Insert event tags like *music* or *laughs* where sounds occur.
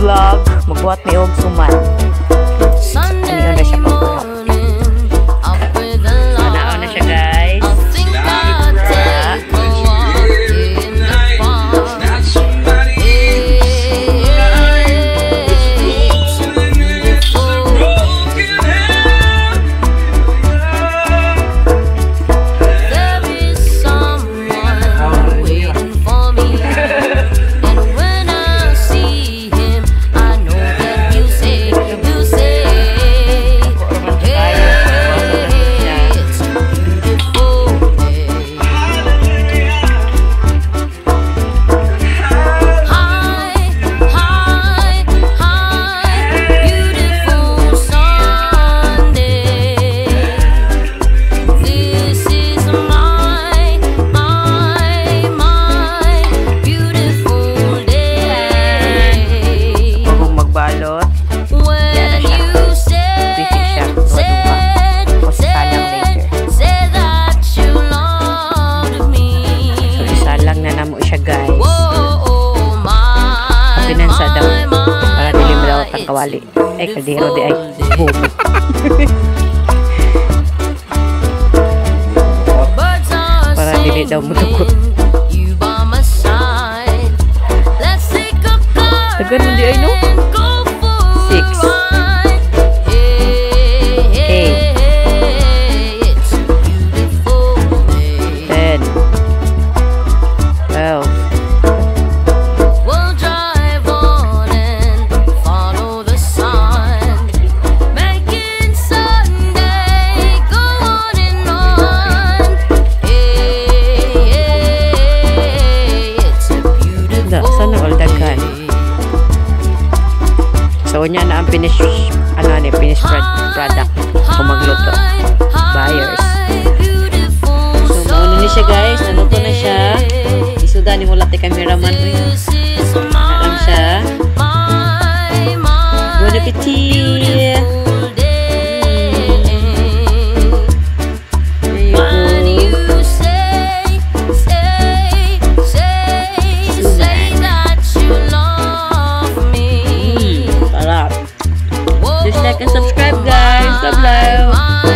vlog Magkuhat ni Og sumat. Sunday. Na namo siya guys. My, Pinansa daw. Para dili mo daw my, kang kawali. Ay kadiro di ay boom. Birds *laughs* are Para dili daw mo tukot. So nya na ang finish ano ni finished pro- product kung magluto. Buyers. So mauna ni siya guys, naluto na siya. Isuda ni mula ti cameraman. Lang siya. Bon appetit! Like and subscribe, guys. Love,